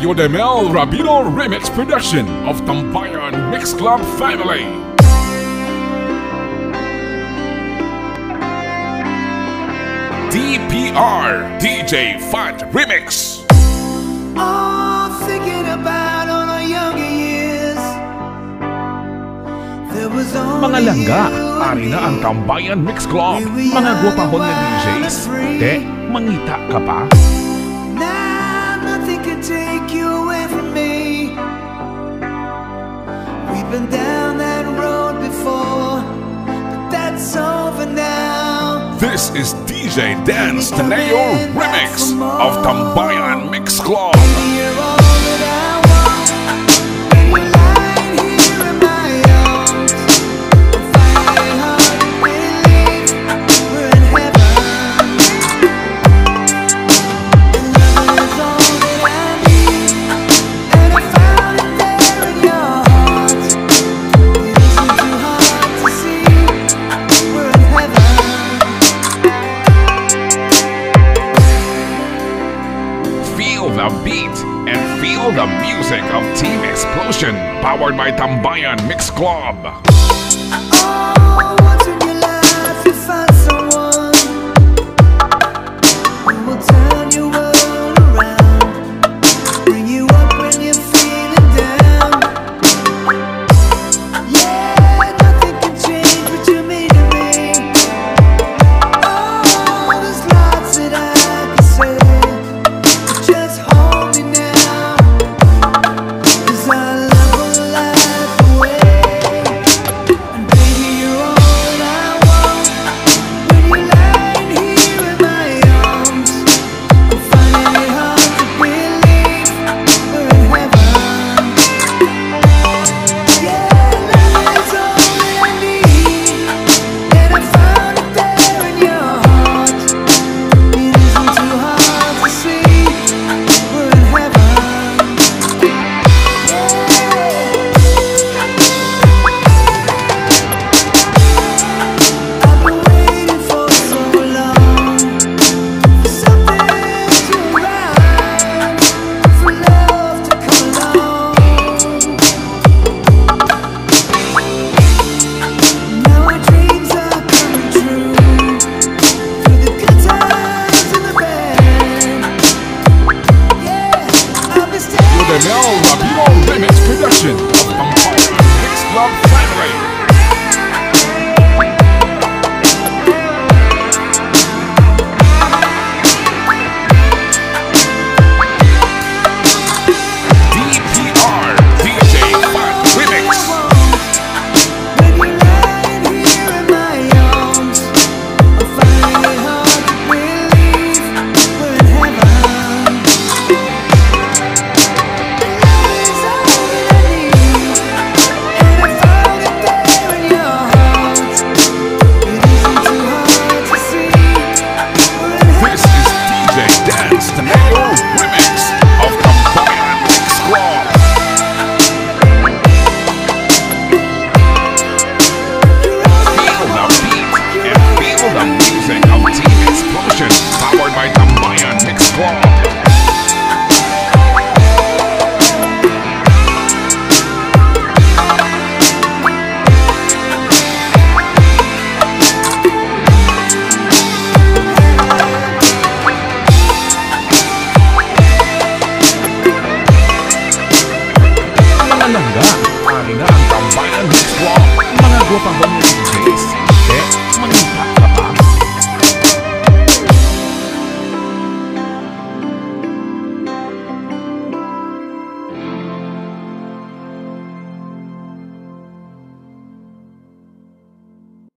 Eudemel Rabino remix production of Tambayan Mix Club Family. DPR DJ Fat Remix. Oh, thinking about all our younger years. There was only Mga langga, ari na ang Tambayan Mix Club. Mga gwapahon na DJs. Te, mangita ka pa? Now been down that road before, but that's over now. This is DJ Dance Teneo remix of Tambayan Mix Club. the beat and feel the music of Team Explosion powered by Tambayan Mix Club. 播放后面的雪。